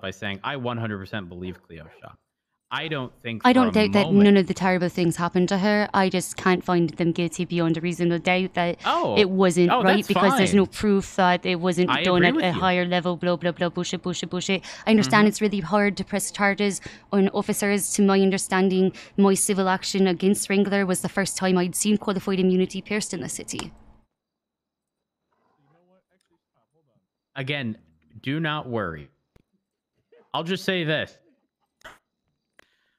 by saying I 100% believe Cleo Shaw. I don't think. I don't doubt that none of the terrible things happened to her. I just can't find them guilty beyond a reasonable doubt that Oh, it wasn't oh, right because there's no proof that it wasn't I done at a you. Mm-hmm. higher level, blah, blah, blah, bullshit, bullshit, bullshit. I understand it's really hard to press charges on officers. To my understanding, my civil action against Wrangler was the first time I'd seen qualified immunity pierced in the city. Again, do not worry. I'll just say this.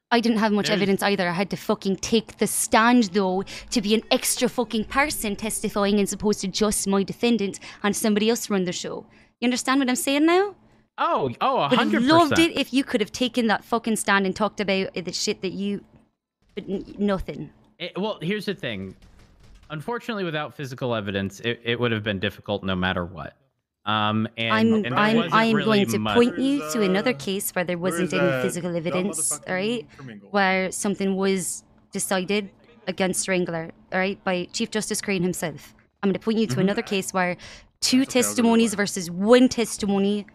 I didn't have much There's- evidence either. I had to fucking take the stand though to be an extra fucking person testifying as opposed to just my defendant and somebody else run the show. You understand what I'm saying now? Oh, oh, a Would have hundred loved it if you could have taken that fucking stand and talked about the shit that you, but nothing. It- well, here's the thing. Unfortunately, without physical evidence, it, it would have been difficult no matter what. Um, and, I'm and there I'm wasn't I'm really going to much- point you to another uh, case where there wasn't any uh, physical evidence, all right? Where something was decided against Wrangler, all right, by Chief Justice Crane himself. I'm going to point you to Mm-hmm. another case where two okay, I'll go to testimonies versus one testimony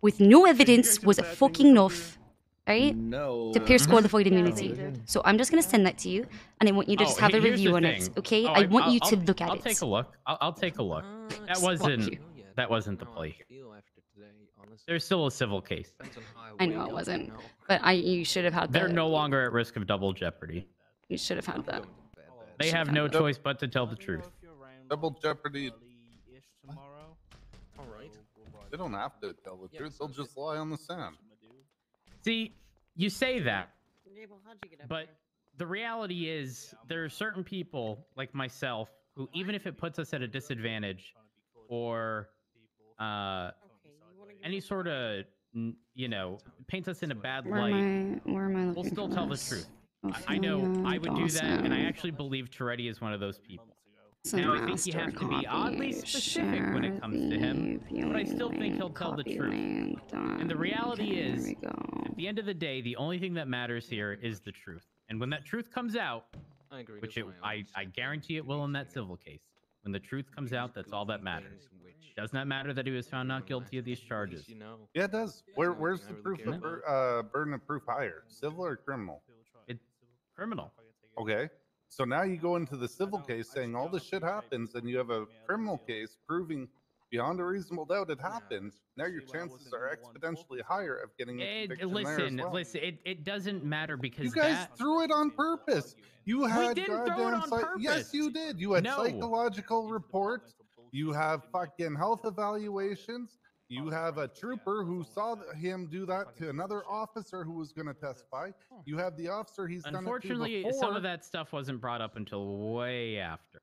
with no evidence was fucking enough, all right, No. to pierce qualified immunity. So I'm just going to send that to you, and I want you to Oh, just have a review on thing. it, okay? Oh, I want I'll- you to I'll- look at I'll it. take a look. I'll, I'll take a look. That wasn't. You. That wasn't the play. There's still a civil case. I know it wasn't, but I you should have had that. They're that. no longer at risk of double jeopardy. You should have had that. They Should've no that. choice but to tell the truth. Double jeopardy. Tomorrow. All right. They don't have to tell the truth. They'll just lie on the sand. See, you say that, but the reality is there are certain people like myself who, even if it puts us at a disadvantage or uh, any sort of, you know, paints us in a bad Where light, am I? Where am I we'll still for tell the truth. I- I know I would do that, and I actually believe Toretti is one of those people. It's a Now, I think you have to be oddly specific when it comes to him, but I still think he'll tell the truth. And the reality Okay, is, There we go. At the end of the day, the only thing that matters here is the truth. And when that truth comes out, I agree. which it, I, I guarantee it will in that civil case, when the truth comes out, that's all that matters. Does not matter that he was found not guilty of these charges. You know. Yeah, it does. Where, where's the proof of bur- uh, burden of proof higher, civil or criminal? It's criminal. Okay. So now you go into the civil case saying all this shit happens, and you have a criminal case proving beyond a reasonable doubt it happened. Now your chances are exponentially higher of getting a It, conviction there as listen, well. listen. It, it doesn't matter because You guys that, threw it on purpose. You had we didn't throw it goddamn on psych- Yes, you did. You had No. psychological reports. You have fucking health evaluations. You have a trooper who saw him do that to another officer who was going to testify. You have the officer he's done it to unfortunately, some of that stuff wasn't brought up until way after.